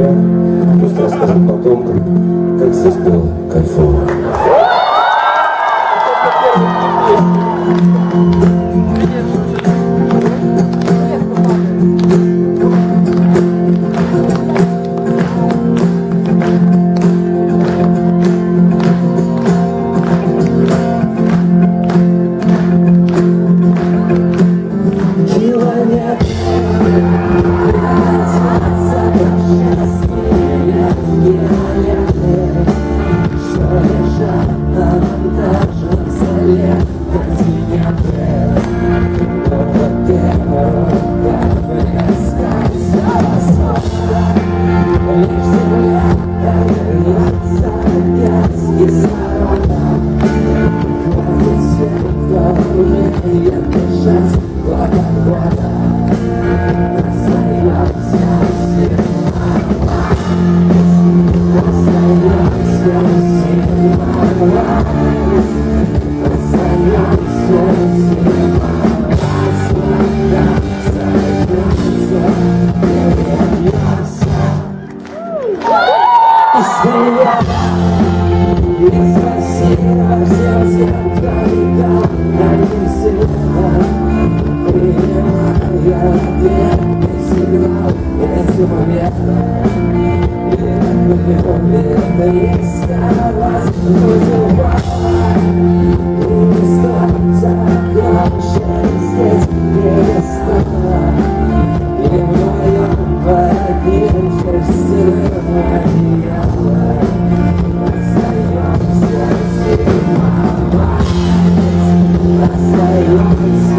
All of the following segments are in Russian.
Пусть расскажет потом, как, как здесь было кайфово. Вода, вода, вода, стоят И спросила в сердце твои Они всегда принимая ответный сигнал Если момента и не умеет рисковать Узелка и стать так, как счастье i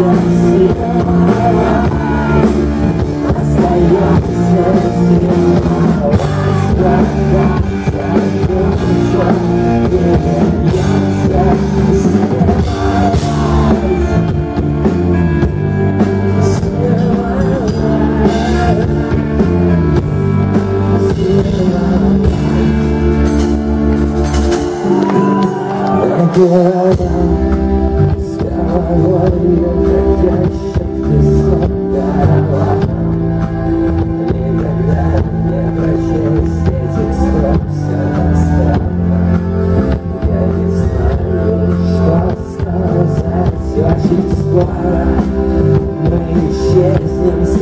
Yes. Горя сегодня Хотящих высот даровала Никогда не прочесть этих слов Все настало Я не знаю, что сказать Очень скоро мы исчезнем